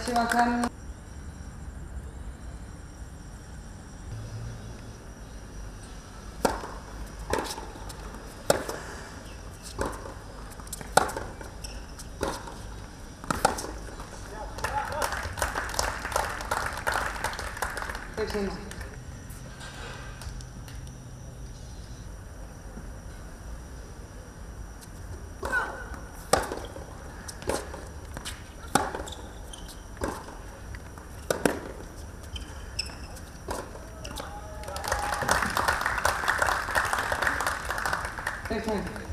silakan. 再看一下。